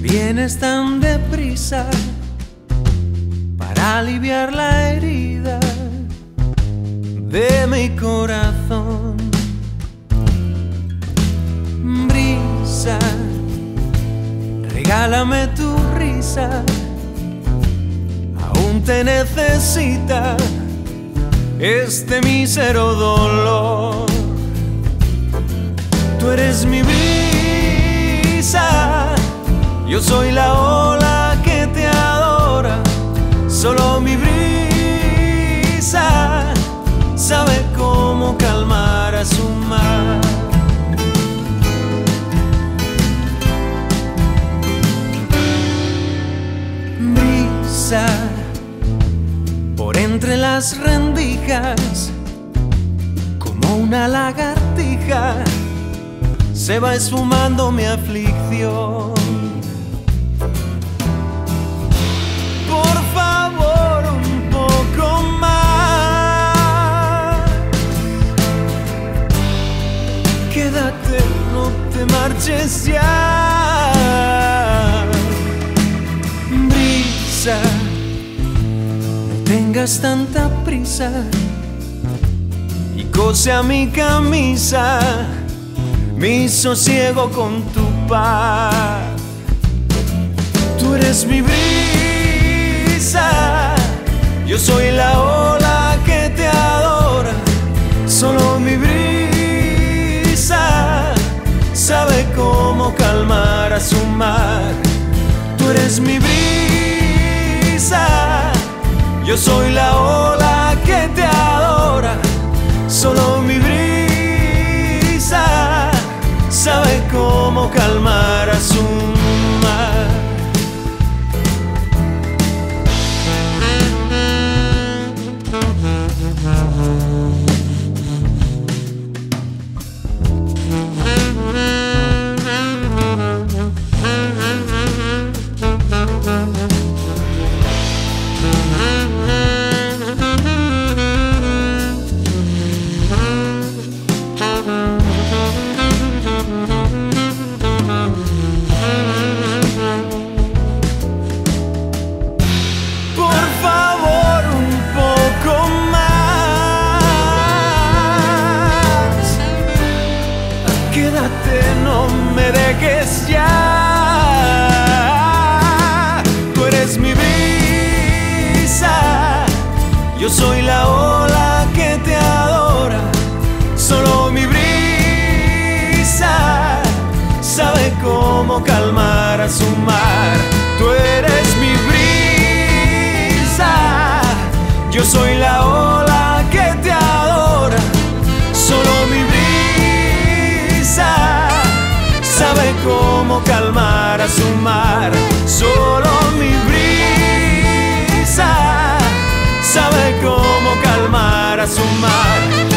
vienes tan deprisa para aliviar la herida de mi corazón. Brisa, regálame tu risa, aún te necesita este mísero dolor. Tú eres mi brisa, yo soy la ola que te adora, solo mi brisa sabe cómo calmar a su mar. Brisa por entre las rendijas, como una lagartija, se va esfumando mi aflicción. Por favor, un poco más. Quédate, no te marches ya. Brisa, tengas tanta prisa y cose a mi camisa mi sosiego con tu paz. Tú eres mi brisa, yo soy la ola que te adora. Solo mi brisa sabe cómo calmar a su mar. Tú eres mi brisa, yo soy la ola que te adora. Solo cómo calmar a su No me dejes ya. Tú eres mi brisa, yo soy la ola que te adora. Solo mi brisa sabe cómo calmar a su mar. Sabe cómo calmar a su mar. Solo mi brisa sabe cómo calmar a su mar.